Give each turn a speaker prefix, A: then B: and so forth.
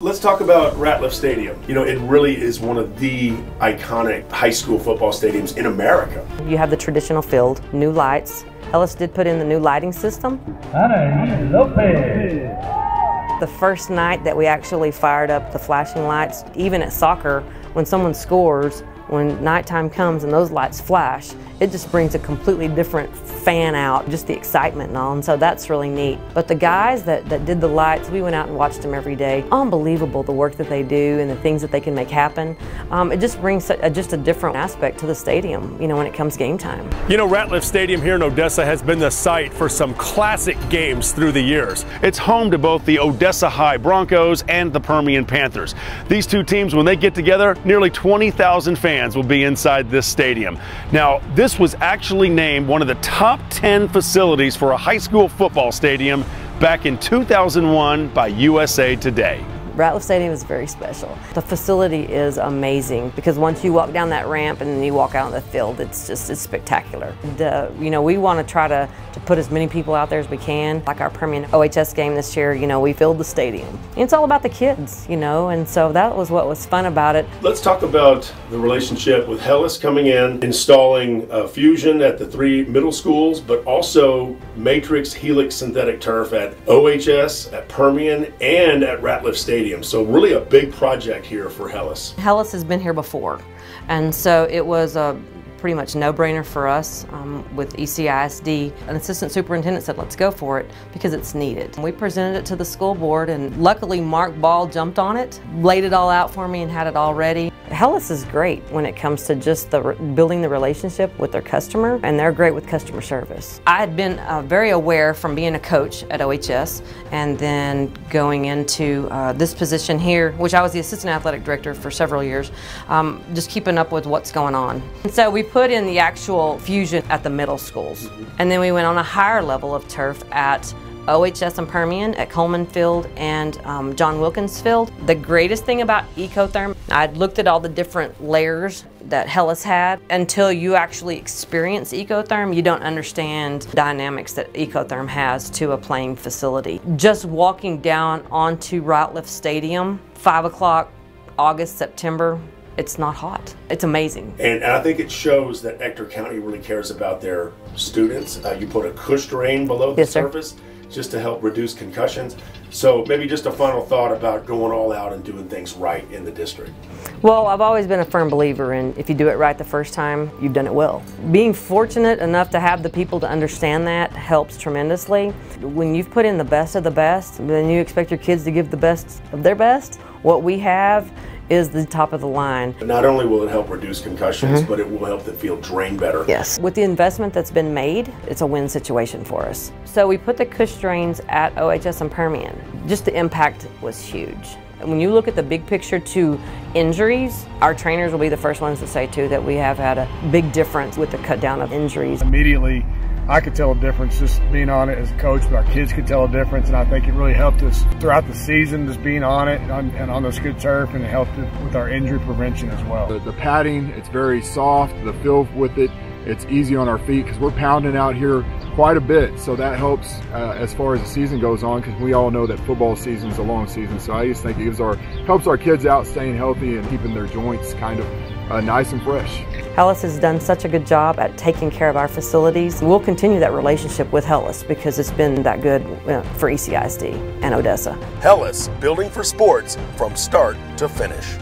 A: Let's talk about Ratliff Stadium. You know, it really is one of the iconic high school football stadiums in America.
B: You have the traditional field, new lights. Hellas did put in the new lighting system.
C: Ana Lopez.
B: The first night that we actually fired up the flashing lights, even at soccer, when someone scores, when nighttime comes and those lights flash, it just brings a completely different fan out, just the excitement and all, and so that's really neat. But the guys that, that did the lights, we went out and watched them every day. Unbelievable the work that they do and the things that they can make happen. Um, it just brings a, just a different aspect to the stadium, you know, when it comes game time.
D: You know, Ratliff Stadium here in Odessa has been the site for some classic games through the years. It's home to both the Odessa High Broncos and the Permian Panthers. These two teams, when they get together, nearly 20,000 fans will be inside this stadium. Now, this was actually named one of the top 10 facilities for a high school football stadium back in 2001 by USA Today.
B: Ratliff Stadium is very special. The facility is amazing because once you walk down that ramp and you walk out on the field, it's just it's spectacular. The, you know, we want to try to, to put as many people out there as we can. Like our Permian OHS game this year, you know, we filled the stadium. And it's all about the kids, you know, and so that was what was fun about it.
A: Let's talk about the relationship with Hellas coming in, installing uh, Fusion at the three middle schools, but also Matrix Helix synthetic turf at OHS, at Permian, and at Ratliff Stadium. So really a big project here for Hellas.
B: Hellas has been here before, and so it was a pretty much no-brainer for us um, with ECISD. An assistant superintendent said, let's go for it because it's needed. We presented it to the school board and luckily Mark Ball jumped on it, laid it all out for me and had it all ready. Hellas is great when it comes to just the building the relationship with their customer, and they're great with customer service. I had been uh, very aware from being a coach at OHS and then going into uh, this position here, which I was the assistant athletic director for several years, um, just keeping up with what's going on. And so we put in the actual fusion at the middle schools, and then we went on a higher level of turf at OHS and Permian at Coleman Field and um, John Wilkins Field. The greatest thing about Ecotherm, I'd looked at all the different layers that Hellas had. Until you actually experience Ecotherm, you don't understand dynamics that Ecotherm has to a playing facility. Just walking down onto Ratliff Stadium, 5 o'clock, August, September, it's not hot. It's amazing.
A: And, and, I think it shows that Ector County really cares about their students. Uh, you put a Cushdrain below the
B: yes,
A: surface. Sir just to help reduce concussions. So maybe just a final thought about going all out and doing things right in the district.
B: Well, I've always been a firm believer in if you do it right the first time, you've done it well. Being fortunate enough to have the people to understand that helps tremendously. When you've put in the best of the best, then you expect your kids to give the best of their best. What we have is the top of the line.
A: Not only will it help reduce concussions, mm -hmm. but it will help the field drain better.
B: Yes. With the investment that's been made, it's a win situation for us. So we put the Cushdrains at OHS and Permian. Just the impact was huge. When you look at the big picture to injuries, our trainers will be the first ones to say too that we have had a big difference with the cut down of injuries.
E: Immediately I could tell a difference just being on it as a coach, but our kids could tell a difference, and I think it really helped us throughout the season just being on it and on, this good turf, and it helped with our injury prevention as well.
F: The, the padding, it's very soft, the feel with it, it's easy on our feet because we're pounding out here quite a bit. So that helps uh, as far as the season goes on because we all know that football season is a long season. So I just think it gives our helps our kids out staying healthy and keeping their joints kind of uh, nice and fresh.
B: Hellas has done such a good job at taking care of our facilities. We'll continue that relationship with Hellas because it's been that good uh, for ECISD and Odessa.
A: Hellas, building for sports from start to finish.